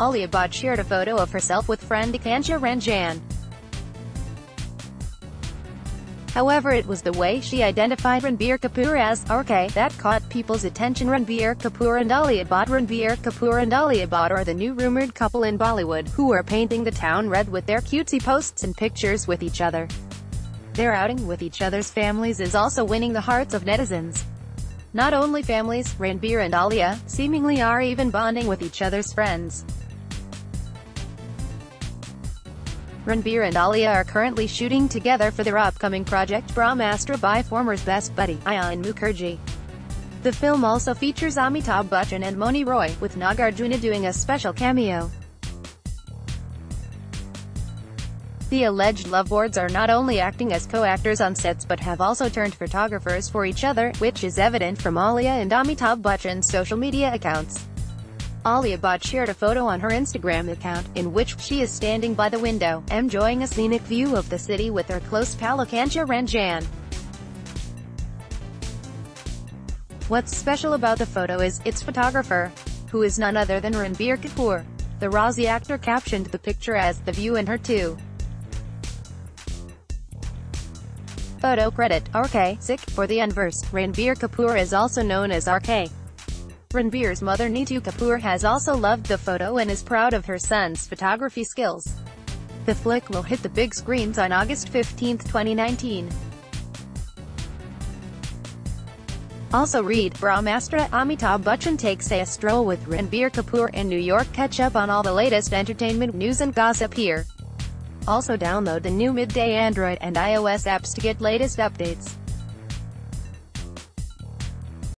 Alia Bhatt shared a photo of herself with friend Akansha Ranjan. However it was the way she identified Ranbir Kapoor as RK that caught people's attention Ranbir Kapoor and Alia Bhatt Ranbir Kapoor and Alia Bhatt are the new rumored couple in Bollywood, who are painting the town red with their cutesy posts and pictures with each other. Their outing with each other's families is also winning the hearts of netizens. Not only families, Ranbir and Alia, seemingly are even bonding with each other's friends. Ranbir and Alia are currently shooting together for their upcoming project Brahmastra by former's best buddy, Ayan Mukherjee. The film also features Amitabh Bachchan and Mouni Roy, with Nagarjuna doing a special cameo. The alleged lovebirds are not only acting as co-actors on sets but have also turned photographers for each other, which is evident from Alia and Amitabh Bachchan's social media accounts. Alia Bhatt shared a photo on her Instagram account, in which she is standing by the window, enjoying a scenic view of the city with her close pal Akansha Ranjan. What's special about the photo is, its photographer, who is none other than Ranbir Kapoor. The Raazi actor captioned the picture as, the view and her too. Photo credit, RK, sick, for the unverse. Ranbir Kapoor is also known as RK. Ranbir's mother Neetu Kapoor has also loved the photo and is proud of her son's photography skills. The flick will hit the big screens on August 15, 2019. Also read, Brahmastra, Amitabh Bachchan takes a stroll with Ranbir Kapoor in New York Catch up on all the latest entertainment news and gossip here. Also download the new Midday Android and iOS apps to get latest updates.